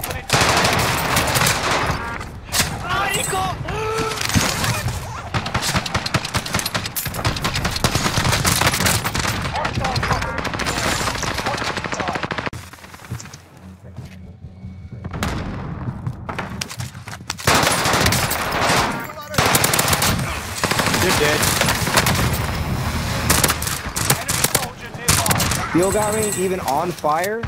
dropping it. Ah, he got... You're dead. Enemy soldier nearby. Steel got me even on fire.